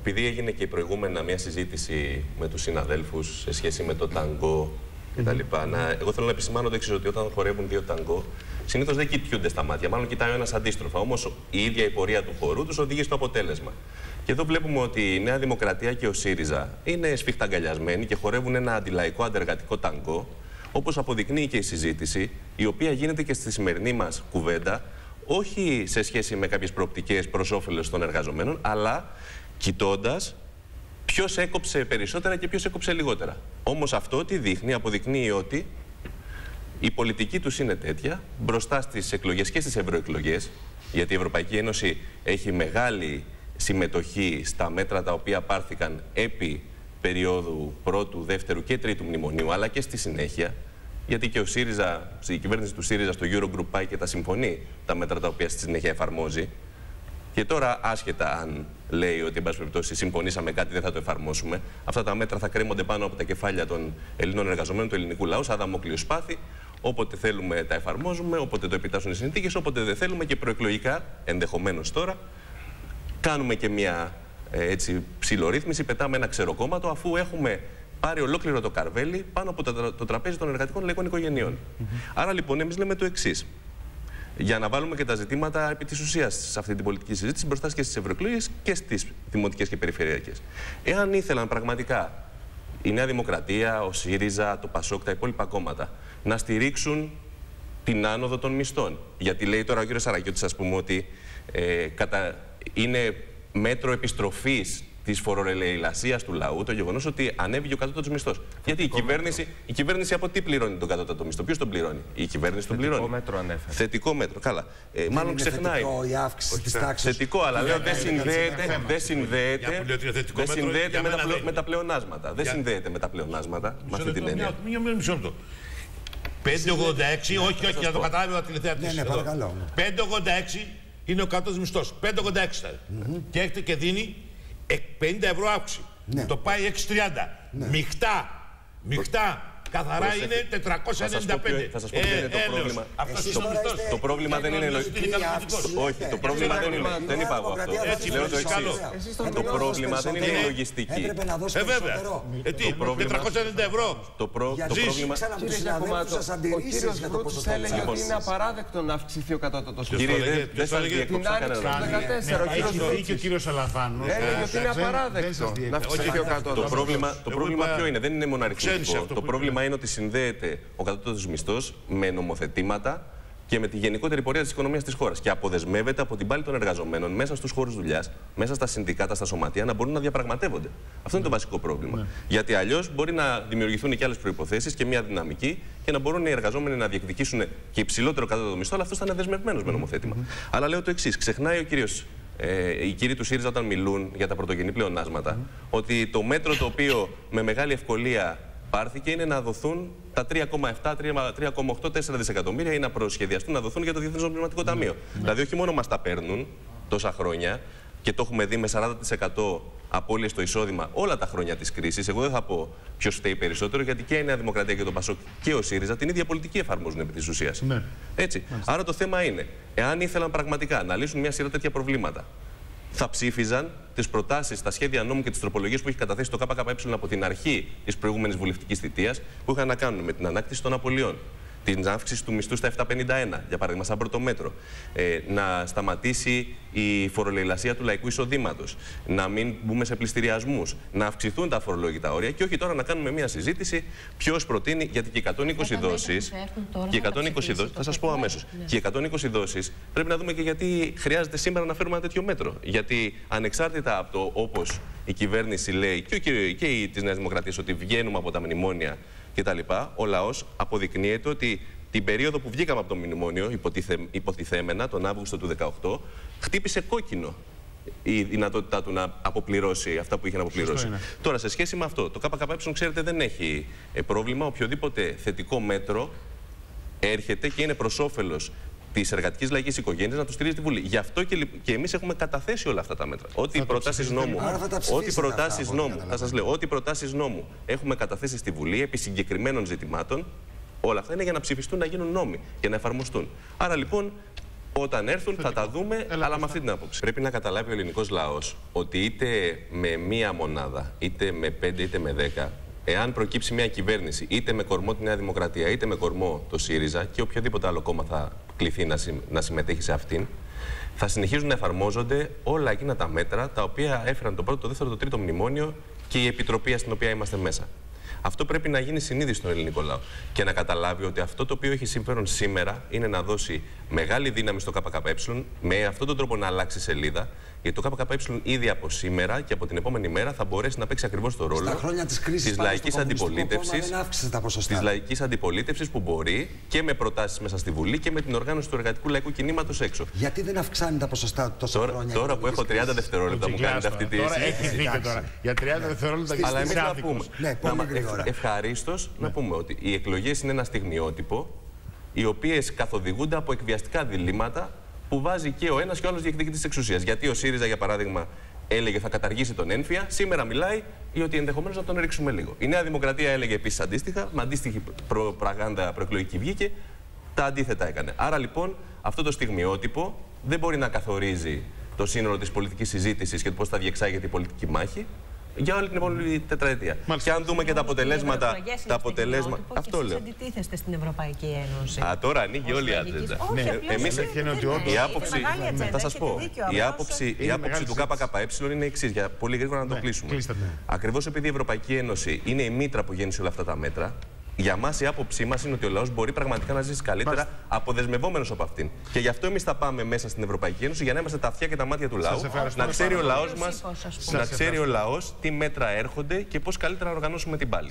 Επειδή έγινε και προηγούμενα μια συζήτηση με τους συναδέλφους σε σχέση με το ταγκό κτλ. Mm εγώ θέλω να επισημάνω το εξής: ότι όταν χορεύουν δύο ταγκό, συνήθως δεν κοιτιούνται στα μάτια. Μάλλον κοιτάει ο ένας αντίστροφα. Όμως η ίδια η πορεία του χορού τους οδηγεί στο αποτέλεσμα. Και εδώ βλέπουμε ότι η Νέα Δημοκρατία και ο ΣΥΡΙΖΑ είναι σφιχταγκαλιασμένοι και χορεύουν ένα αντιλαϊκό αντεργατικό ταγκό, όπως αποδεικνύει και η συζήτηση, η οποία γίνεται και στη σημερινή μας κουβέντα, όχι σε σχέση με κάποιες προοπτικές προς όφελος των εργαζομένων, αλλά κοιτώντας ποιος έκοψε περισσότερα και ποιος έκοψε λιγότερα. Όμως αυτό τι δείχνει, αποδεικνύει ότι η πολιτική τους είναι τέτοια μπροστά στις εκλογές και στις ευρωεκλογές, γιατί η Ευρωπαϊκή Ένωση έχει μεγάλη συμμετοχή στα μέτρα τα οποία πάρθηκαν επί περίοδου πρώτου, δεύτερου και τρίτου μνημονίου, αλλά και στη συνέχεια. Γιατί και ο ΣΥΡΙΖΑ, η κυβέρνηση του ΣΥΡΙΖΑ στο Eurogroup πάει και τα συμφωνεί τα μέτρα τα οποία στη συνέχεια εφαρμόζει. Και τώρα, άσχετα αν λέει ότι, εν πάση περιπτώσει, συμφωνήσαμε κάτι, δεν θα το εφαρμόσουμε, αυτά τα μέτρα θα κρέμονται πάνω από τα κεφάλια των Ελλήνων εργαζομένων του ελληνικού λαού, σαν δαμόκλειο σπάθη. Όποτε θέλουμε τα εφαρμόζουμε, όποτε το επιτάσσουν οι συνθήκες, όποτε δεν θέλουμε και προεκλογικά, ενδεχομένως τώρα, κάνουμε και μια ε, έτσι, ψηλορύθμιση, πετάμε ένα ξεροκόμματο, αφού έχουμε πάρει ολόκληρο το καρβέλι πάνω από το, το τραπέζι των εργατικών λαϊκών οικογενειών. Άρα λοιπόν, εμείς λέμε το εξής. Για να βάλουμε και τα ζητήματα επί της ουσίας σε αυτή την πολιτική συζήτηση μπροστά και στις ευρωεκλογές και στις δημοτικές και περιφερειακές. Εάν ήθελαν πραγματικά η Νέα Δημοκρατία, ο ΣΥΡΙΖΑ, το ΠΑΣΟΚ, τα υπόλοιπα κόμματα να στηρίξουν την άνοδο των μισθών. Γιατί λέει τώρα ο κ. Σαρακιώτης, ας πούμε, ότι ε, κατα είναι μέτρο επιστροφής της φοροελεηλασίας του λαού το γεγονός ότι ανέβηκε ο κατώτατος μισθός. Γιατί η κυβέρνηση, η κυβέρνηση από τι πληρώνει τον κατώτατο μισθό, Ποιος τον πληρώνει, η κυβέρνηση τον πληρώνει. Θετικό μέτρο ανέφερε. Θετικό μέτρο, καλά. Ε, δεν μάλλον ξεχνάει. Θετικό η αύξηση της τάξης. Θετικό, αλλά λέω δεν συνδέεται, δεν συνδέεται, δεν συνδέεται με, τα με τα πλεονάσματα. Δεν συνδέεται με τα πλεονάσματα, με αυτή την έννοια. Μισό λεπτό. 586, όχι, όχι, για το καταλάβει ο τηλεθεατή. Ναι, ναι, παρακαλώ. 586 είναι ο κάτω μισθός. 5,86 θα Και έρχεται και δίνει 50 ευρώ αύξηση. Ναι. Το πάει 6,30. Ναι. Μιχτά. Μιχτά. Καθαρά είναι 495. Θα σας πω ποιο είναι το πρόβλημα. Το πρόβλημα δεν είναι λογιστική. Όχι, το πρόβλημα δεν είναι. Δεν είπα εγώ αυτό. Λέω το εξής. Το πρόβλημα δεν είναι η λογιστική. Έπρεπε να δώσετε περισσότερο. Ε, τι, 490 ευρώ. Το πρόβλημα. Ο κύριος Βρούτση έλεγε ότι είναι απαράδεκτο να αυξηθεί ο κατώτατος μισθό. Κύριε, δεν σας Την άρηξη του 2014. και ο κύριος Αλαθάνο. Έλεγε ότι είναι απαράδεκτο να αυξηθεί ο κατώτατος. Το πρόβλημα ποιο είναι, δεν είναι μόνο αριθμητικό. Το πρόβλημα είναι ότι συνδέεται ο κατώτατος μισθός με νομοθετήματα και με τη γενικότερη πορεία της οικονομίας της χώρας. Και αποδεσμεύεται από την πάλη των εργαζομένων μέσα στους χώρους δουλειάς, μέσα στα συνδικάτα, στα σωματεία, να μπορούν να διαπραγματεύονται. Αυτό είναι το βασικό πρόβλημα. Ναι. Γιατί αλλιώς μπορεί να δημιουργηθούν και άλλες προποθέσει και μια δυναμική και να μπορούν οι εργαζόμενοι να διεκδικήσουν και υψηλότερο κατώτατο μισθό, αλλά αυτό θα είναι δεσμευμένο με νομοθέτημα. Αλλά λέω το εξής: ξεχνάει ο κύριος ε, οι κύριοι του ΣΥΡΙΖΑ όταν μιλούν για τα πρωτογενή πλεονάσματα, ότι το μέτρο το οποίο με μεγάλη ευκολία πάρθηκε είναι να δοθούν τα 3,7-3,8-4 δισεκατομμύρια ή να προσχεδιαστούν να δοθούν για το Διεθνές Νομισματικό Ταμείο. Ναι. Δηλαδή, όχι μόνο μας τα παίρνουν τόσα χρόνια και το έχουμε δει με 40% απώλειες στο εισόδημα όλα τα χρόνια της κρίσης. Εγώ δεν θα πω ποιος φταίει περισσότερο, γιατί και η Νέα Δημοκρατία και το Πασόκ και ο ΣΥΡΙΖΑ την ίδια πολιτική εφαρμόζουν επί της ουσίας. Ναι. Έτσι. Άρα το θέμα είναι, εάν ήθελαν πραγματικά να λύσουν μια σειρά τέτοια προβλήματα, θα ψήφιζαν τις προτάσεις, τα σχέδια νόμου και τις τροπολογίες που έχει καταθέσει το ΚΚΕ από την αρχή της προηγούμενης βουλευτικής θητείας, που είχαν να κάνουν με την ανάκτηση των απολειών, την αύξηση του μισθού στα 751, για παράδειγμα, σαν πρώτο μέτρο. Ε, να σταματήσει η φορολεηλασία του λαϊκού εισοδήματος. Να μην μπούμε σε πληστηριασμούς. Να αυξηθούν τα φορολογικά όρια και όχι τώρα να κάνουμε μια συζήτηση ποιος προτείνει. Γιατί και 120 δόσεις. Και 120 δόσεις. Θα σας πω αμέσως. Ναι. Και 120 δόσεις πρέπει να δούμε και γιατί χρειάζεται σήμερα να φέρουμε ένα τέτοιο μέτρο. Γιατί ανεξάρτητα από το όπως η κυβέρνηση λέει και, και, και τη Νέα Δημοκρατία ότι βγαίνουμε από τα μνημόνια κτλ. Ο λαός αποδεικνύεται ότι την περίοδο που βγήκαμε από το μνημόνιο, υποτιθε, υποθυθέμενα, τον Αύγουστο του 2018, χτύπησε κόκκινο η δυνατότητά του να αποπληρώσει αυτά που είχε να αποπληρώσει. Τώρα, σε σχέση με αυτό, το ΚΚΕ, ξέρετε, δεν έχει ε, πρόβλημα. Οποιοδήποτε θετικό μέτρο έρχεται και είναι προς όφελος της εργατικής λαϊκής οικογένειας να το στηρίζει τη Βουλή. Γι' αυτό και, και εμείς έχουμε καταθέσει όλα αυτά τα μέτρα. Ό,τι προτάσεις νόμου, ό,τι προτάσεις νόμου, θα σας λέω, ό,τι προτάσεις νόμου έχουμε καταθέσει στη Βουλή επί συγκεκριμένων ζητημάτων, όλα αυτά είναι για να ψηφιστούν, να γίνουν νόμοι και να εφαρμοστούν. Άρα λοιπόν Όταν έρθουν θα τα δούμε, αλλά με αυτή την άποψη. Πρέπει να καταλάβει ο ελληνικός λαός ότι είτε με μία μονάδα, είτε με πέντε, είτε με δέκα, εάν προκύψει μια κυβέρνηση, είτε με κορμό τη Νέα Δημοκρατία, είτε με κορμό το ΣΥΡΙΖΑ και οποιοδήποτε άλλο κόμμα θα κληθεί να, να συμμετέχει σε αυτήν, θα συνεχίζουν να εφαρμόζονται όλα εκείνα τα μέτρα τα οποία έφεραν το πρώτο, το δεύτερο, το τρίτο μνημόνιο και η επιτροπή στην οποία είμαστε μέσα. Αυτό πρέπει να γίνει συνείδηση στον ελληνικό λαό και να καταλάβει ότι αυτό το οποίο έχει συμφέρον σήμερα είναι να δώσει μεγάλη δύναμη στο ΚΚΕ, με αυτόν τον τρόπο να αλλάξει σελίδα. Γιατί το ΚΚΕ ήδη από σήμερα και από την επόμενη μέρα θα μπορέσει να παίξει ακριβώς το ρόλο της λαϊκής αντιπολίτευσης. Της λαϊκής αντιπολίτευσης που μπορεί και με προτάσεις μέσα στη Βουλή και με την οργάνωση του εργατικού λαϊκού κινήματος έξω. Γιατί δεν αυξάνει τα ποσοστά τόσα τώρα, χρόνια. Τώρα που έχω 30 δευτερόλεπτα μου κάνετε αυτή τη συζήτηση. τώρα. Για 30 δευτερόλεπτα και Αλλά εμείς να πούμε. Ναι, Ευχαρίστως να ναι. πούμε ότι οι εκλογές είναι ένα στιγμιότυπο οι οποίες καθοδηγούνται από εκβιαστικά διλήμματα που βάζει και ο ένας και ο άλλος διεκδικητής της εξουσίας. Γιατί ο ΣΥΡΙΖΑ, για παράδειγμα, έλεγε θα καταργήσει τον ένφια, σήμερα μιλάει για ότι ενδεχομένως να τον ρίξουμε λίγο. Η Νέα Δημοκρατία έλεγε επίσης αντίστοιχα, με αντίστοιχη προπαγάνδα προεκλογική βγήκε, τα αντίθετα έκανε. Άρα λοιπόν αυτό το στιγμιότυπο δεν μπορεί να καθορίζει το σύνολο της πολιτικής συζήτησης και το πώς θα διεξάγεται η πολιτική μάχη για όλη την επόμενη τετραετία. Μάλιστα. Και αν δούμε και τα αποτελέσματα. Τα αποτελέσματα. Αυτό λέω. αντιτίθεστε στην Ευρωπαϊκή Ένωση. Α, τώρα ανοίγει όλη η ατζέντα. Ναι, εμείς η άποψη. Θα σας πω. Η άποψη, η άποψη του ΚΚΕ είναι εξής, για πολύ γρήγορα να το ναι, κλείσουμε. Ναι. Ακριβώς επειδή η Ευρωπαϊκή Ένωση είναι η μήτρα που γέννησε όλα αυτά τα μέτρα, για μας η άποψή μας είναι ότι ο λαός μπορεί πραγματικά να ζήσει καλύτερα αποδεσμευόμενος από αυτήν. Και γι' αυτό εμείς θα πάμε μέσα στην Ευρωπαϊκή Ένωση για να είμαστε τα αυτιά και τα μάτια του λαού. Να ξέρει ο λαός μα, να ξέρει ο λαός τι μέτρα έρχονται και πώς καλύτερα να οργανώσουμε την πάλη.